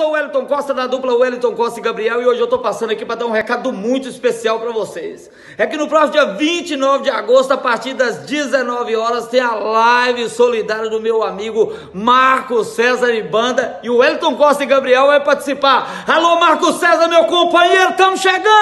sou o Wellington Costa da dupla Wellington Costa e Gabriel e hoje eu tô passando aqui para dar um recado muito especial para vocês. É que no próximo dia 29 de agosto, a partir das 19 horas, tem a live solidária do meu amigo Marco César e Banda e o Wellington Costa e Gabriel vai participar. Alô, Marco César, meu companheiro, estamos chegando!